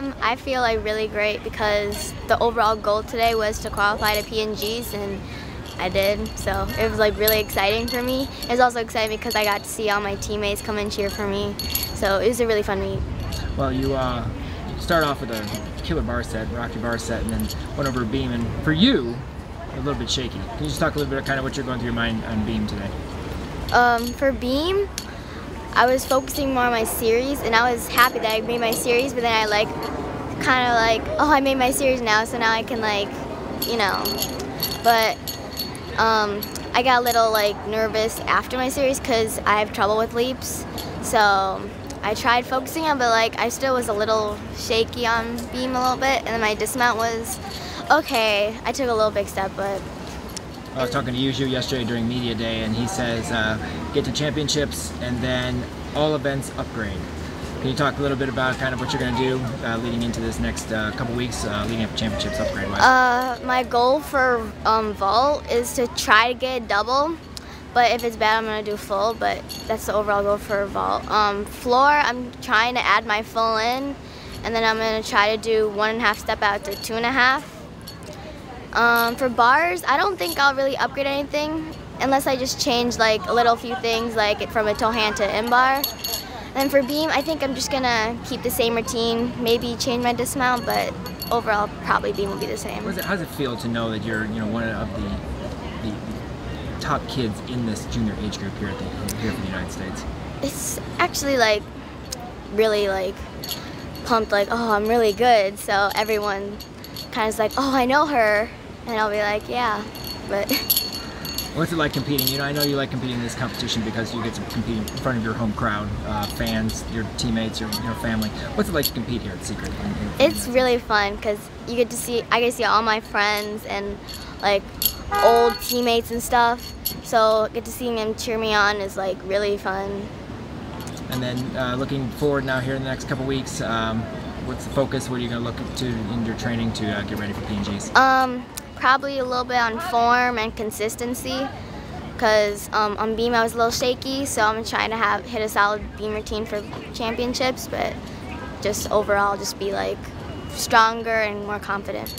Um, I feel like really great because the overall goal today was to qualify to P&Gs and I did. So it was like really exciting for me. It was also exciting because I got to see all my teammates come and cheer for me. So it was a really fun meet. Well, you uh, start off with a killer bar set, rocky bar set, and then went over a beam. And for you, a little bit shaky. Can you just talk a little bit of kind of what you're going through your mind on beam today? Um, for beam, I was focusing more on my series, and I was happy that I made my series. But then I like, kind of like, oh, I made my series now, so now I can like, you know. But um, I got a little like nervous after my series because I have trouble with leaps. So I tried focusing on, but like I still was a little shaky on beam a little bit, and then my dismount was okay. I took a little big step, but. I was talking to Yuju yesterday during media day, and he says uh, get to championships and then all events upgrade. Can you talk a little bit about kind of what you're going to do uh, leading into this next uh, couple weeks, uh, leading up to championships upgrade wise? Uh, my goal for um, vault is to try to get a double, but if it's bad, I'm going to do full, but that's the overall goal for vault. Um, floor, I'm trying to add my full in, and then I'm going to try to do one and a half step out to two and a half. Um, for bars, I don't think I'll really upgrade anything unless I just change like a little few things like from a toe hand to in bar. And for beam, I think I'm just gonna keep the same routine, maybe change my dismount, but overall probably beam will be the same. It, how does it feel to know that you're, you know, one of the, the, the top kids in this junior age group here at the, here for the United States? It's actually like really like pumped, like oh I'm really good. So everyone kind of is like oh I know her, and I'll be like yeah, but. What's it like competing? You know, I know you like competing in this competition because you get to compete in front of your home crowd, uh, fans, your teammates, your, your family. What's it like to compete here at Secret? It's really fun because you get to see, I get to see all my friends and like old teammates and stuff. So get to see them cheer me on is like really fun. And then uh, looking forward now here in the next couple weeks, um, what's the focus? What are you going to look to in your training to uh, get ready for P&Gs? Um, probably a little bit on form and consistency because um, on beam I was a little shaky, so I'm trying to have hit a solid beam routine for championships, but just overall just be like stronger and more confident.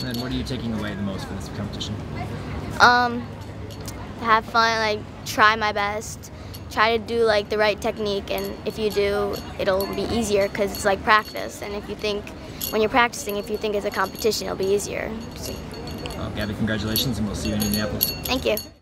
And then what are you taking away the most for this competition? Um, have fun, like try my best, try to do like the right technique, and if you do, it'll be easier because it's like practice. And if you think, when you're practicing, if you think it's a competition, it'll be easier. Well, Gabby, congratulations, and we'll see you in Indianapolis. Thank you.